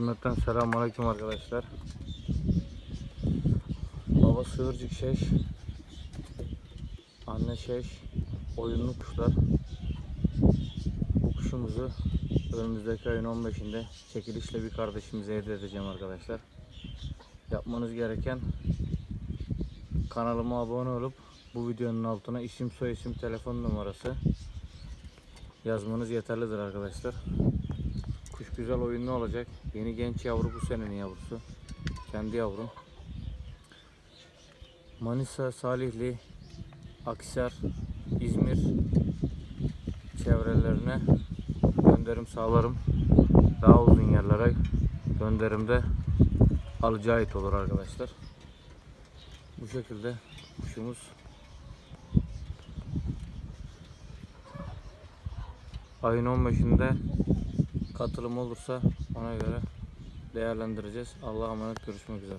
Cümleten selamünaleyküm arkadaşlar. Baba sığırcık şeş. Anne şeş. Oyunlu kuşlar. Bu kuşumuzu önümüzdeki ayın 15'inde çekilişle bir kardeşimize hediye edeceğim arkadaşlar. Yapmanız gereken kanalıma abone olup bu videonun altına isim soy isim telefon numarası yazmanız yeterlidir arkadaşlar. Kuş güzel oyunlu olacak. Yeni genç yavru bu senenin yavrusu. Kendi yavrum. Manisa, Salihli, Aksar, İzmir çevrelerine gönderim sağlarım. Daha uzun yerlere gönderimde alıcı ait olur arkadaşlar. Bu şekilde kuşumuz ayın 15'inde katılım olursa ona göre değerlendireceğiz. Allah'a emanet görüşmek üzere.